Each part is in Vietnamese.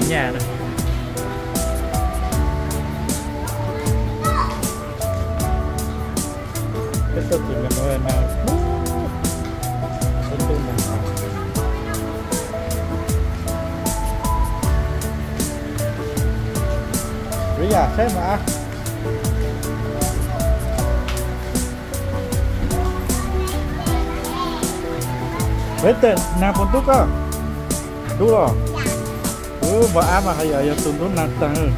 tôi nhà đây cái tôi thì mình nói nào tôi tung mình Ria, xem mà Vete, na puntuk ka? Vợ mà hay giờ tụi nó nặng tăng.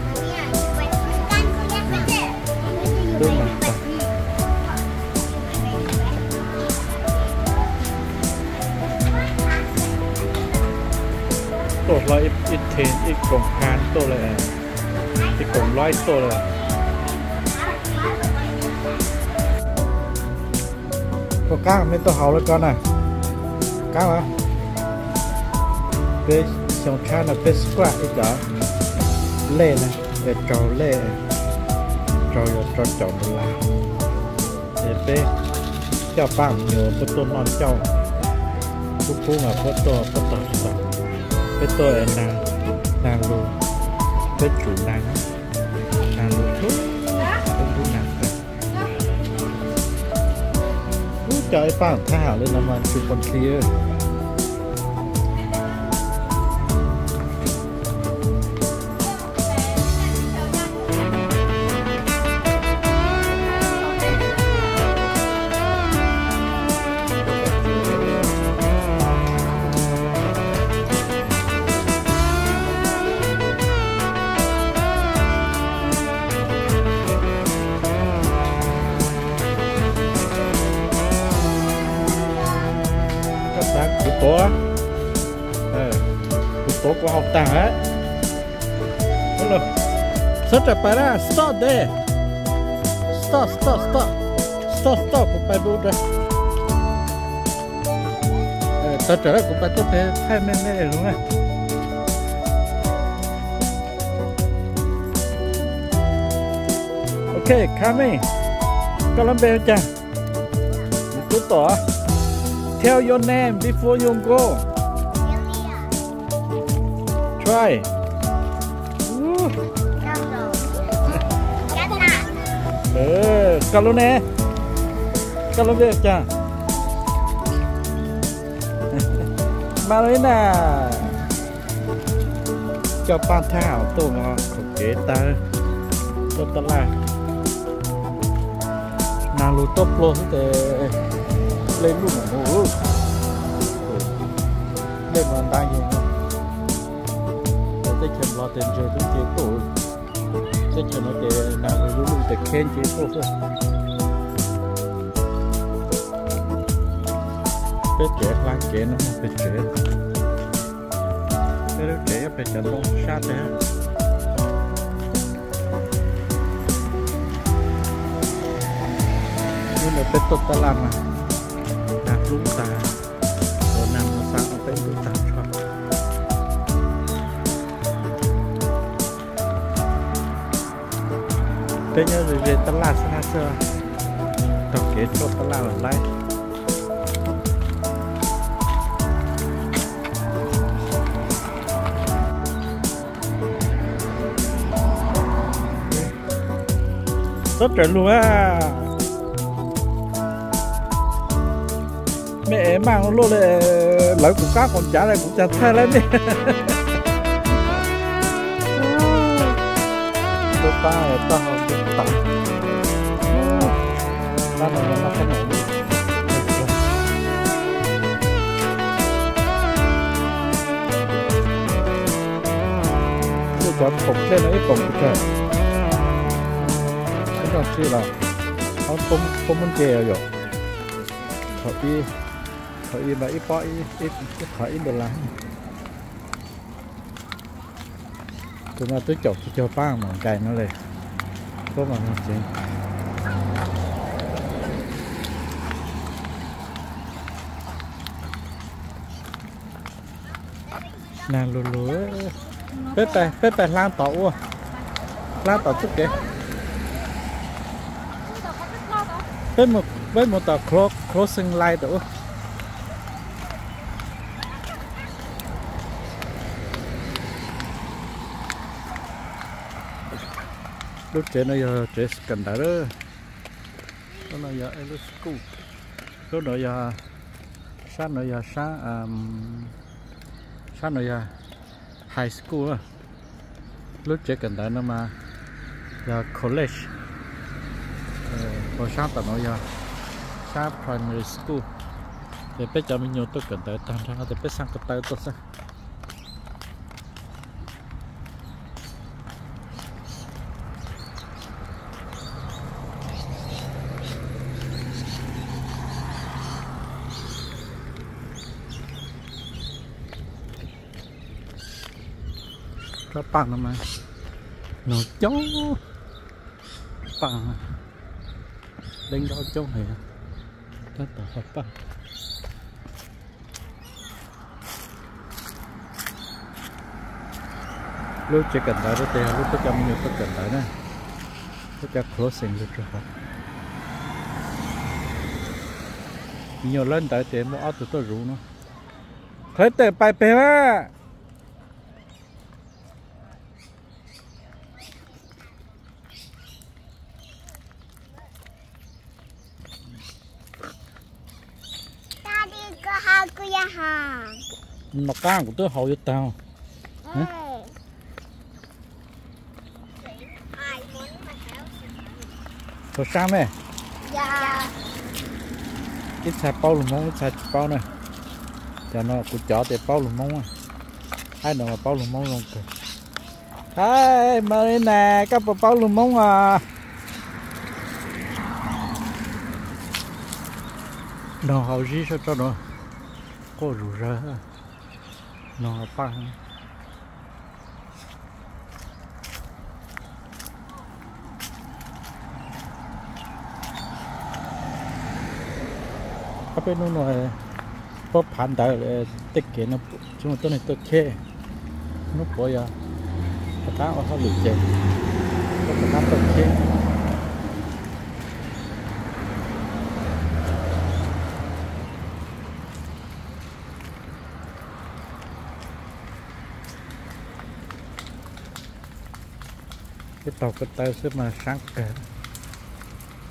Đúng tăng. Tổ là ít ít ít cổng khan tổ là ít cổng loài tổ là có cá mấy tổ hậu là con này cá hả về xong khá là về squat ít đó. Lê này để trò lê. Trò trò trò một là để bê. Cho bạn nhiều bữa tôi non cho phú phú mà bữa tôi bữa tôi sợ bữa tôi là nàng nàng luôn. Bữa chủ nàng nàng luôn. Chút bữa chủ nàng cho ai bạn thay hảo lên làm ăn chụp con kia. Cụ tổ của học tàng á Hello rất là stop there stop stop stop. Stop stop của phải bút ra. Ờ, tao trở lại cũng phải tốt thế. Hai men men đúng không? Ok coming có lắm bèo chăng cụ tỏ. Tell your name before you go coi Ừ, kalau nè. Kalau việc chả. Marina. Cho pan thảo tổ mà có kế ta. Tốt tất là. Nào lù tốt luôn thế lên luôn mà ngủ lên mà đai gì nữa để tới chừng lo tiền chơi tới chế tổ tới chừng nó để nào người luôn luôn để khen chế tổ thôi bé trẻ lan trẻ nó bé trẻ bé trẻ bé trẻ nó sát đấy nhưng mà bé tốt ta làm à ลูกตาเรานำมาสร้างเอาเป็นลูกตาชอบเป็นยังไงตลาดสนาเสือต้องเกต tới nhớ rồi, về tận là xa xưa. Tập kết cho tận là ở đây. Rất là luôn á. Mẹ mang lô là lỡ cũng cá còn trả lại cũng chả thay lên đi. ta là ta không được tặng ta là nó không nổi tôi chọn cục trên ấy cục cái cái còn chi là nó không không muốn chè rồi thôi đi thôi đi bỏ ít ít khỏi ít tôi mà tới chọc cho băng mà cài nó lên. Có mà nó chuyện nàng lùa lùa. Bếp bè bếp bè lan tàu lan tàu chút kìa. Bếp một bếp một tàu crossing light tàu lúc trẻ nó giờ trẻ cần đó lúc nó giờ em school lúc nó giờ sáng nó giờ sáng um, sáng nó giờ high school. Lúc trẻ cần đó nó mà giờ college. Ờ, Rồi sáng tận nó giờ sáng primary school. Để biết cho mình nhiều tôi cần tới tăng ra để biết sang cái tới tôi sang nó bằng mà. Nó chó. Tặng. Đánh đó chó này nó tỏ hợp tặng. Lúc chỉ cần tới đó thì lúc tôi cho mình tất cần tới nè tất cả closing được rồi nhiều lần tới thì ở từ từ rủ nó. Thấy tới bài bè. Mà cá của tôi hậu cho tao. Có sao mẹ. Dạ ít xài bao lùm mông, ít xài bao này. Cho nó của chó thì bao lùm mông à hai nó mà bao lùm mông luôn kìa. Hai mà đây nè các bà bao lùm mông à. Nó hậu gì sao cho nó có rủ rơ. Nó băng các ở bên นู้ nè có phản đại để tích kế nó, chúng tôi này tôi kê nó bỏ ra ờ, ta ở họ lụi chè ta tôi kê tàu cái tàu sẽ mà sáng cả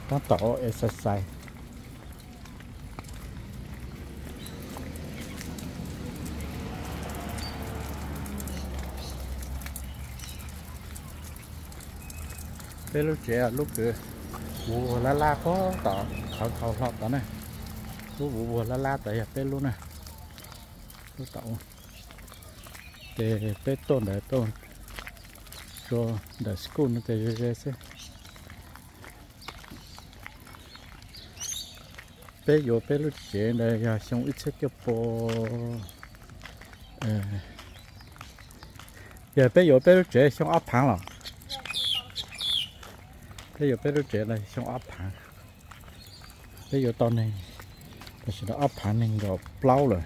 nó tổ exercise. Cái lúc trẻ lúc cái vụ la la có tỏ khẩu khẩu lọt tỏ này. Lúc vụ vụ la la tại tên luôn này lúc tỏ để tên tôn để tôn cho đã school nó tới ra sẽ bé yo bé lúc trẻ này ya xong ít sẽ cho po. Giờ bé yo bé lúc trẻ xong áp phẳng rồi bé giờ bé lúc trẻ này xong áp phẳng bé giờ tao này nó sẽ áp phẳng nên gặp plau rồi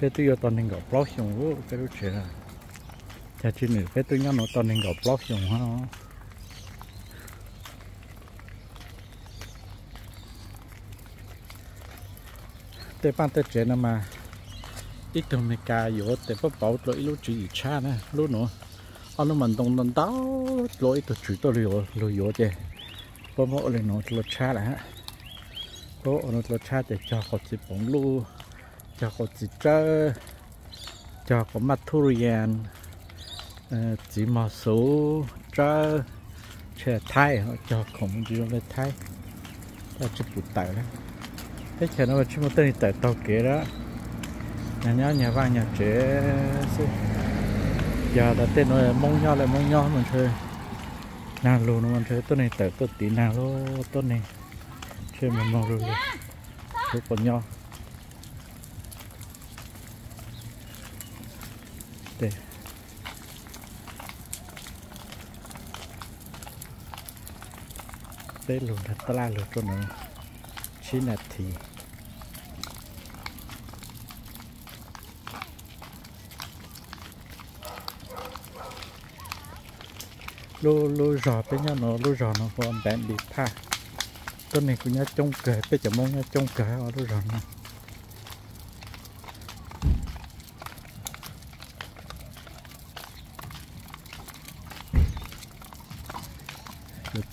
bé bây giờ tao nên gặp plau xong vô bé lúc trẻ này cha chỉ nữa cái tôi nhắc nó toàn nên gặp blog dùng ha nó tế ban tế chế mà ít thằng này cà yếu tế bắt bảo lỗi lúc chỉ cha nè lúc nữa. Anh nó mình đồng đồng đó lỗi tôi chỉ tôi liều liều yếu chứ bố mộ lên nó lỗi cha là ha bố nó lỗi cha để cho họ chỉ bóng lu cho họ chỉ chơi cho có mặt thu riêng. Ờ, chỉ mà số cho trẻ thai họ cho không chỉ về thai ta chỉ bụt tải đó. Thế trẻ nó chỉ một tên tải tàu kế đó. Nhà nhỏ, nhà vang, nhà trẻ giờ là tên nó mong nhau lại mong nhau mình chơi nàng luôn nó mình chơi tôi này tải tôi tí nàng luôn tôi này chơi mình mong rồi chơi còn nhau tế luôn thật la luôn cho nó chín là thì. Lô lô giò bên nhau nó, lô giò nó còn bạn bị pha con này cũng nhá, trông cờ bây giờ mong nhá, trông cờ ở lô giò này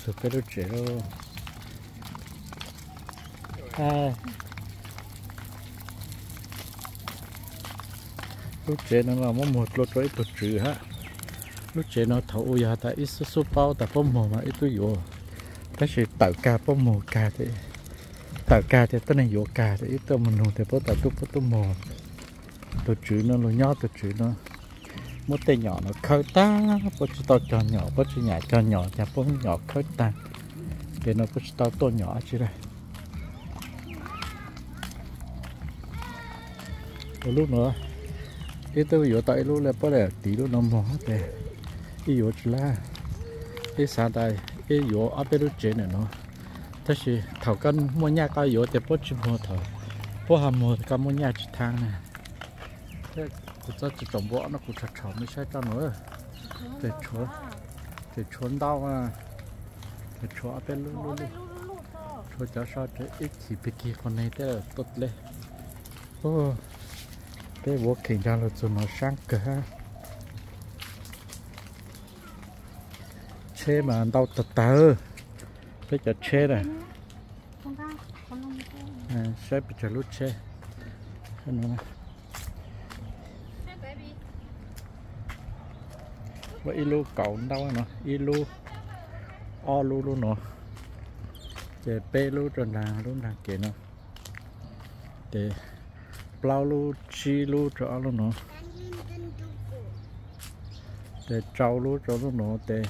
sự cái đó chế đó à. Lúc chế nó là một một lột rồi bật trừ ha lúc chế nó thấu ya ta ít số bao, ta bông mồ mà ít tôi vô. Ta chỉ tạo ca bông mồ ca thế tạo ca thì tên này vô ca thì ít tôi mình hùng thì bố tạo tôi bố tôi mồ tụt trừ nó lo nhỏ tụt trừ nó một tay nhỏ nó khơi ta bố chú tao cho nhỏ bố chú nhà cho nhỏ, nhà bố nhỏ khơi ta. Để nó bố chú tao to nhỏ chứ đây. Lúc nữa ít tôi vừa tại lúc là bố là tí lúc nó mỏ hết cái vừa chứ là, ý sáng tay, ý vừa ở bên lúc trên này nó. Thế thì thầu cân mua nhà cao vừa thì bố chú mua thầu bố hàm mua cái mua nhà chỉ thang này cũng cho chỉ tổng bộ nó cũng chặt chọn mới sai cho nữa để chúa để chúa đau à. Để chúa bên luôn luôn chúa cho sao để ít chỉ bị kia con này thế tốt lên. Ô cái bộ kinh ra là cho nó sáng ha chế mà đau tật tờ. Cái chợ chế này à, sẽ bị chợ lút chế cái nữa này và ilu cậu đâu nó ilu o lu luôn nó để pe lu trần là luôn là kia nó. Để plau lu, chi lu cho luôn nó để trâu lu cho luôn nó để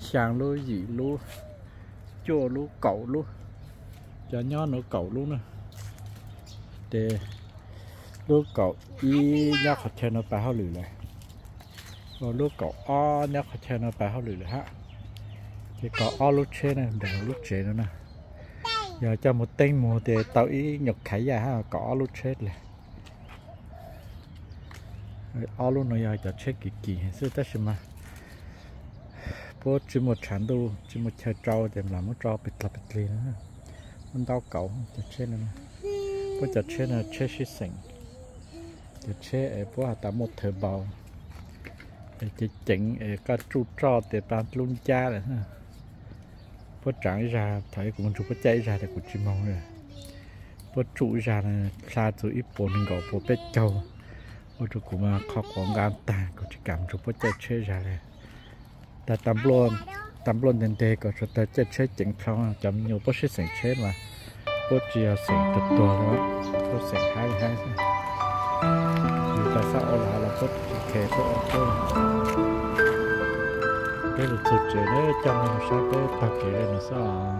sáng lu gì lu chua lu, cậu lu. Cho nhỏ nó cậu luôn nè để lu, cậu, y nhóc khó chơi nó bao hao lử lại rồi lúa cậu o nhỏ khó chơi nó phải hao lử lại ha thì có o lúa chơi này để lúa chơi nữa nè. Giờ cho một tên mùa thì tao ý nhục khải ra ha có lúa chết này. O lúc nó giờ cho chết kỳ kỳ, xưa tất xem mà. Bố chỉ một chán đu chỉ một chơi trâu thì làm một trâu bịt lập bịt lì nữa con đau cậu cho chết nữa bố cho chết là chết xí cho chết bố bố tạm một thời bao để chỉ chỉnh ờ, có trụ trò để bán luôn cha rồi ha. Bớt trắng ra, thấy cũng chụp bớt chạy ra thì cũng chỉ mong rồi. Bớt trụ ra là xa từ ít bộ nên gọi bố bết châu. Bố trụ cũng mà khó quảng gan ta cũng chỉ cảm chụp bớt chạy chơi ra rồi. Ta tắm luôn tắm luôn đến đây có cho ta chết chơi chỉnh không chấm nhiều, bớt sẽ sành chơi mà. Bớt chỉ là sành thật to đó bớt sành hai hai nhiều sao là là bớt kẻ kể bớt cái là sụt chế đấy, trong sao cái tao kể là sao